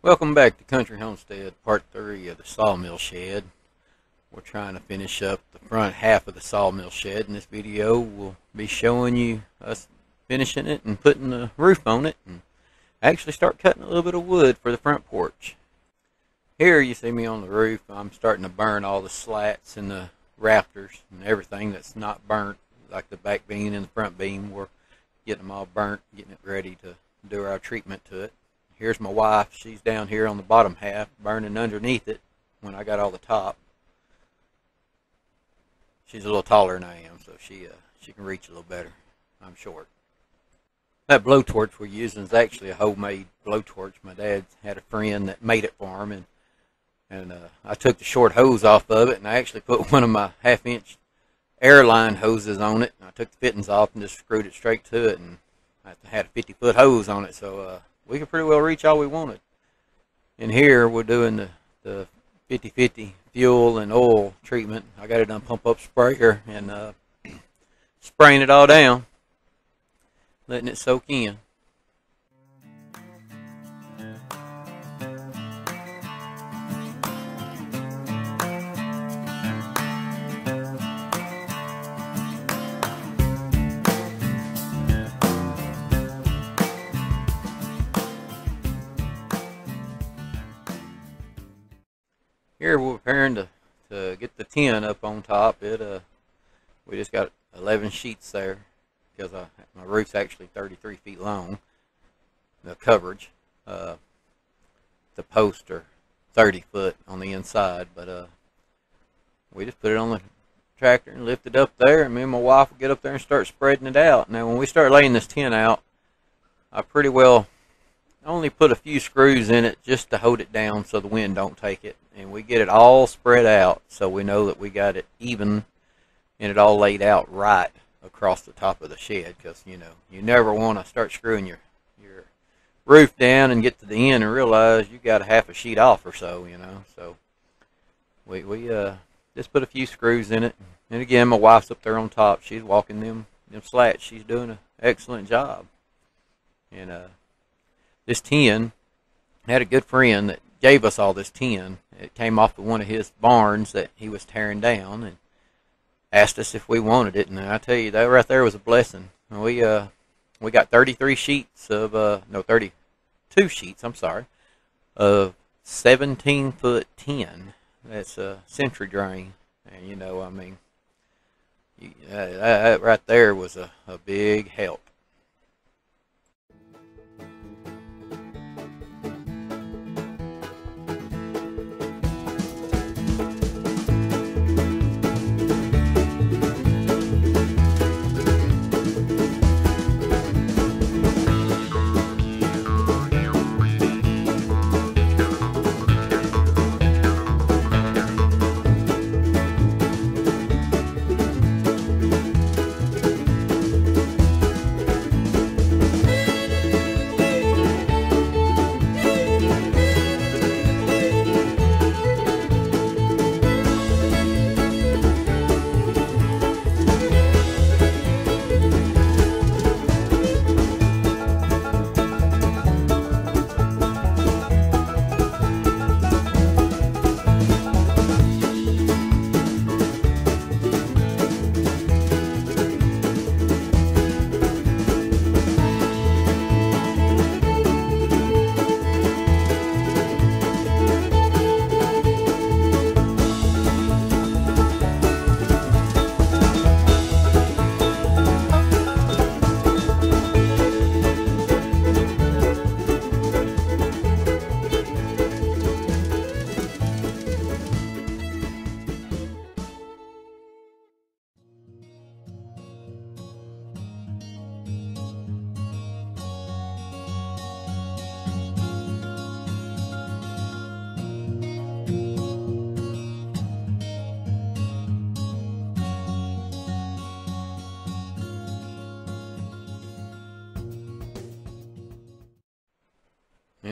Welcome back to Country Homestead, part three of the sawmill shed. We're trying to finish up the front half of the sawmill shed. In this video, we'll be showing you us finishing it and putting the roof on it and actually start cutting a little bit of wood for the front porch. Here you see me on the roof. I'm starting to burn all the slats and the rafters and everything that's not burnt, like the back beam and the front beam. We're getting them all burnt, getting it ready to do our treatment to it. Here's my wife. She's down here on the bottom half, burning underneath it when I got all the top. She's a little taller than I am, so she uh, she can reach a little better. I'm short. That blowtorch we're using is actually a homemade blowtorch. My dad had a friend that made it for him, and and uh, I took the short hose off of it, and I actually put one of my half-inch airline hoses on it. And I took the fittings off and just screwed it straight to it, and I had a 50-foot hose on it, so uh, we could pretty well reach all we wanted. And here we're doing the the 50-50 fuel and oil treatment. I got it done pump up sprayer and uh, spraying it all down, letting it soak in. Here we're preparing to, to get the tin up on top. It uh, we just got 11 sheets there because I, my roof's actually 33 feet long. The coverage, uh, the posts are 30 foot on the inside, but uh, we just put it on the tractor and lift it up there, and me and my wife will get up there and start spreading it out. Now, when we start laying this tin out, I pretty well only put a few screws in it just to hold it down so the wind don't take it. And we get it all spread out so we know that we got it even and it all laid out right across the top of the shed because, you know, you never want to start screwing your, your roof down and get to the end and realize you got a half a sheet off or so, you know. So we, we uh, just put a few screws in it. And again, my wife's up there on top. She's walking them, them slats. She's doing an excellent job. And uh, this tin. I had a good friend that gave us all this tin. It came off of one of his barns that he was tearing down and asked us if we wanted it. And I tell you, that right there was a blessing. We uh we got 33 sheets of uh no 32 sheets. I'm sorry of 17 foot tin. That's a century drain, and you know, I mean, you, uh, that right there was a, a big help.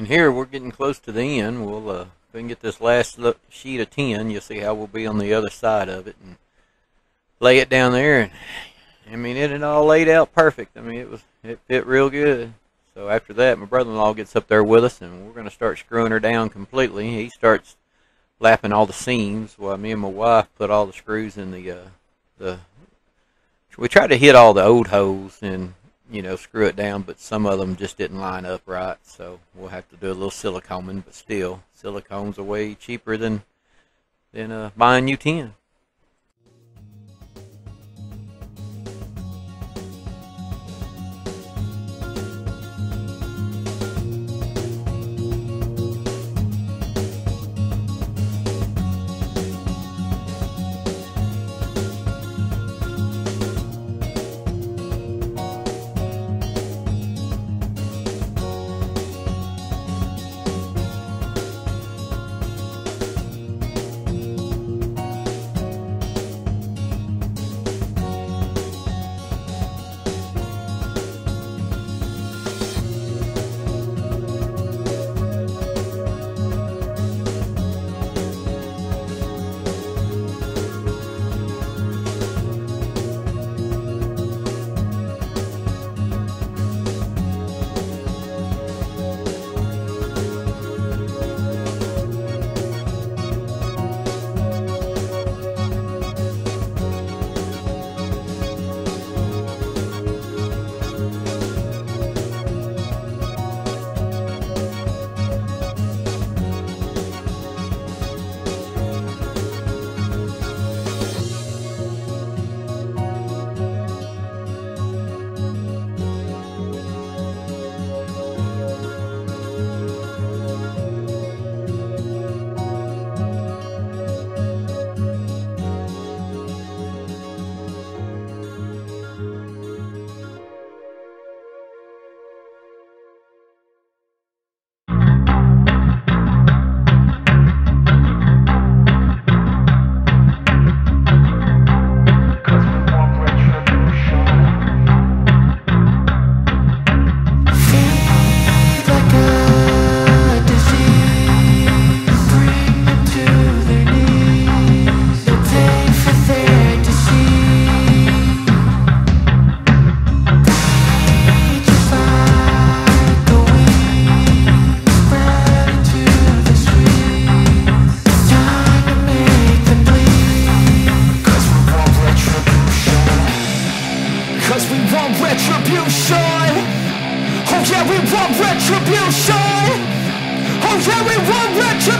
And here we're getting close to the end. We'll uh, we can get this last sheet of tin. You'll see how we'll be on the other side of it and lay it down there. And I mean, it had all laid out perfect. I mean, it was it fit real good. So after that, my brother-in-law gets up there with us, and we're going to start screwing her down completely. He starts lapping all the seams while me and my wife put all the screws in the uh, the. We tried to hit all the old holes and you know screw it down, but some of them just didn't line up right. So we'll have to do a little siliconing, but still, silicones are way cheaper than than uh, buying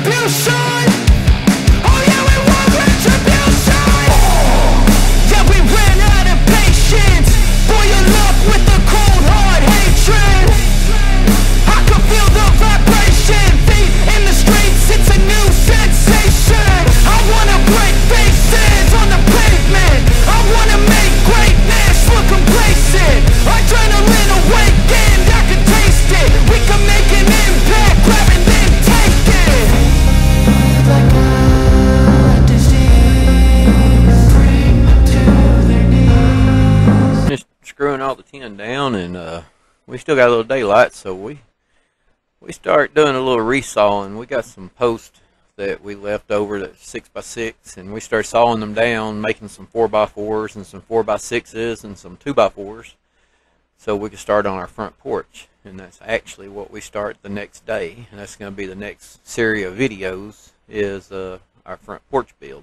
new tin. Still got a little daylight, so we we start doing a little resawing. We got some posts that we left over that six by six, and we start sawing them down, making some four by fours and some four by sixes and some two by fours, so we can start on our front porch. And that's actually what we start the next day, and that's going to be the next series of videos is uh, our front porch build.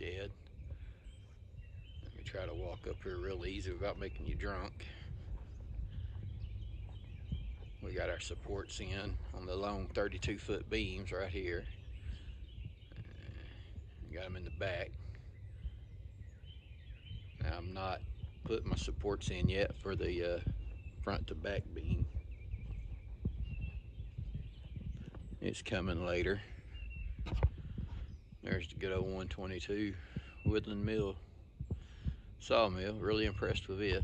Shed. Let me try to walk up here real easy without making you drunk. We got our supports in on the long 32 foot beams right here. got them in the back. Now I'm not putting my supports in yet for the uh, front to back beam. It's coming later. There's the good old 122 Woodland Mill sawmill. Really impressed with it.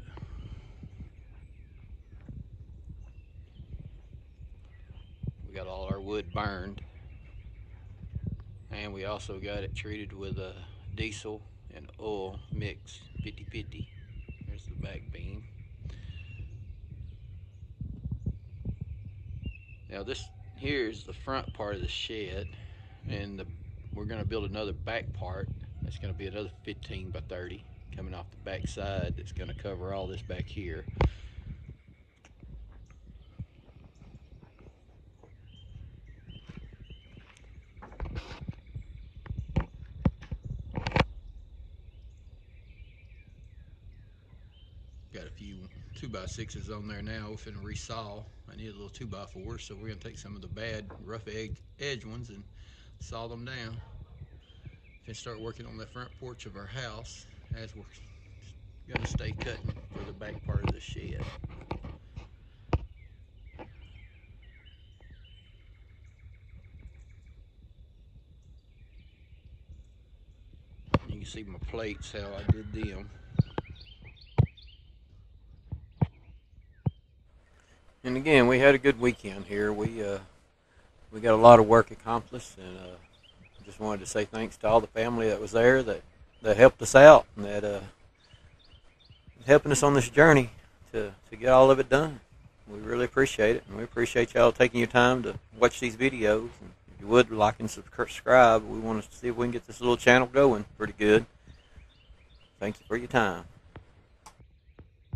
We got all our wood burned. And we also got it treated with a diesel and oil mix 50-50. There's the back beam. Now this here is the front part of the shed and the, we're going to build another back part that's going to be another 15 by 30 coming off the back side that's going to cover all this back here got a few two by sixes on there now. We're finna resaw. I need a little two by fours, so we're gonna take some of the bad rough edge, edge ones and saw them down. Finna start working on the front porch of our house as we're gonna stay cutting for the back part of the shed. You can see my plates, how I did them. And again, we had a good weekend here. We uh, we got a lot of work accomplished, and uh, just wanted to say thanks to all the family that was there that that helped us out and that uh, helping us on this journey to to get all of it done. We really appreciate it, and we appreciate y'all taking your time to watch these videos. And if you would like and subscribe, we want to see if we can get this little channel going pretty good. Thank you for your time.